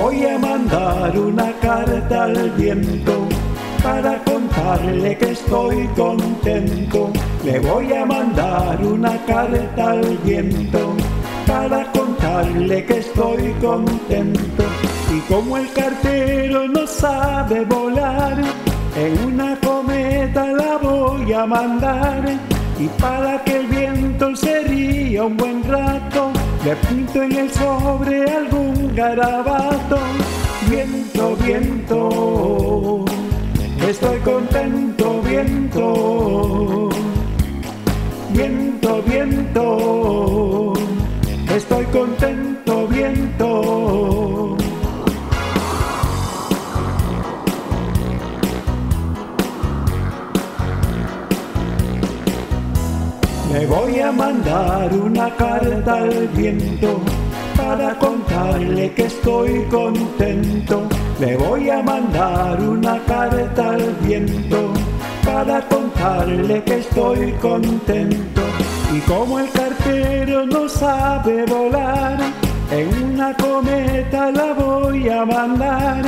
voy a mandar una carta al viento para contarle que estoy contento. Le voy a mandar una carta al viento para contarle que estoy contento. Y como el cartero no sabe volar, en una cometa la voy a mandar. Y para que el viento se ría un buen rato, le pinto en el sobre algún garabato. Viento, viento, estoy contento, viento. Viento, viento, estoy contento, viento. Le voy a mandar una carta al viento para contarle que estoy contento. Le voy a mandar una carta al viento para contarle que estoy contento. Y como el cartero no sabe volar, en una cometa la voy a mandar.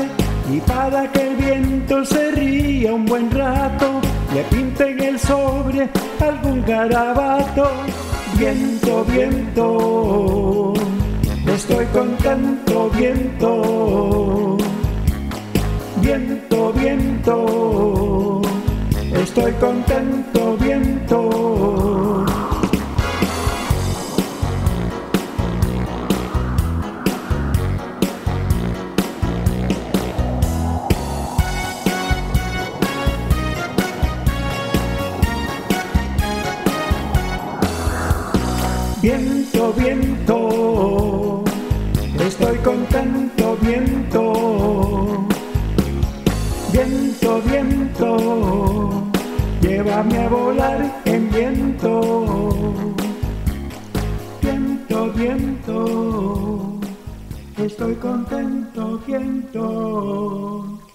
Y para que el viento se ría un buen rato, le pinte en el sobre algún garabato. Viento, viento, estoy contento, viento. Viento, viento, estoy contento, viento. Viento, viento, estoy contento, viento. Viento, viento, llévame a volar en viento. Viento, viento, estoy contento, viento.